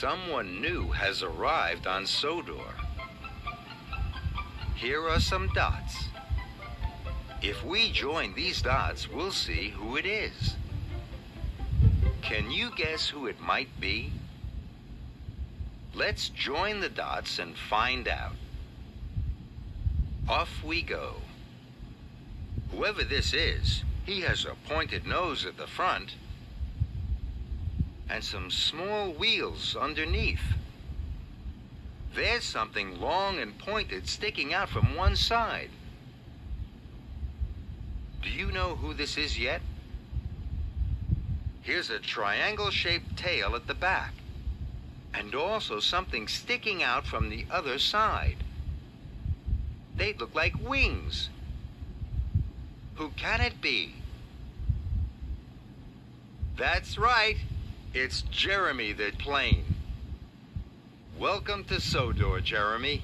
Someone new has arrived on Sodor. Here are some dots. If we join these dots, we'll see who it is. Can you guess who it might be? Let's join the dots and find out. Off we go. Whoever this is, he has a pointed nose at the front and some small wheels underneath. There's something long and pointed sticking out from one side. Do you know who this is yet? Here's a triangle-shaped tail at the back, and also something sticking out from the other side. They look like wings. Who can it be? That's right. It's Jeremy the plane. Welcome to Sodor, Jeremy.